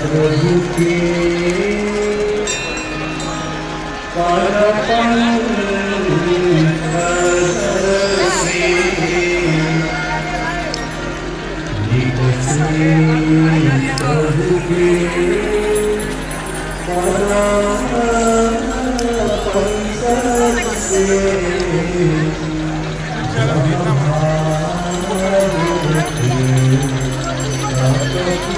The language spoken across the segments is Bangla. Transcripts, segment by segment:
প্রভুকে পরপণ প্রভুকে পরপণ সে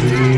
Amen.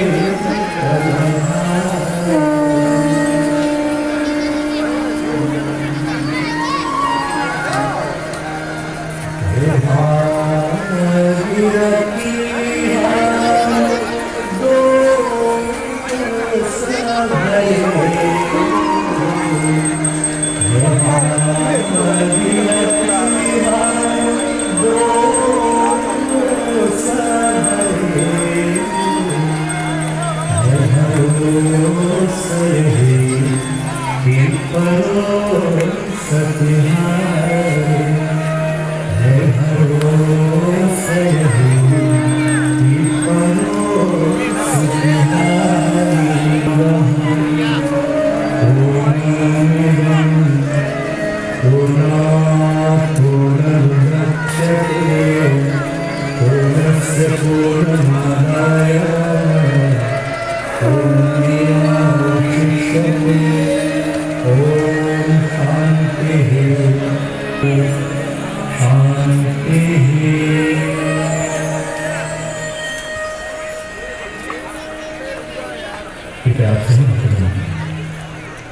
Maria.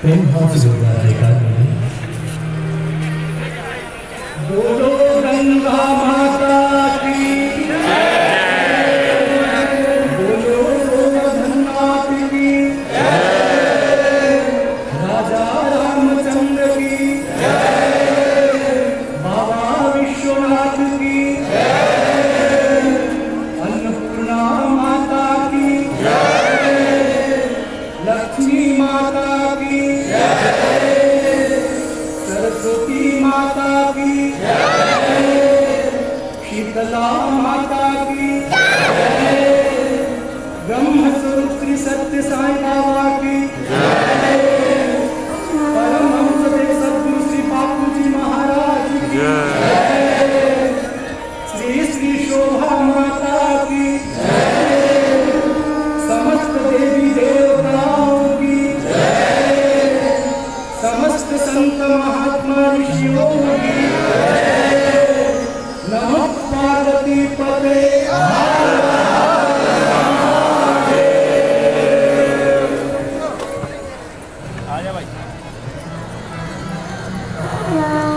प्रेम भाव से जोड़ना अधिकार मिले माता की। ब्रह्म स्वरूप सत्य साई बाबा की। Yeah.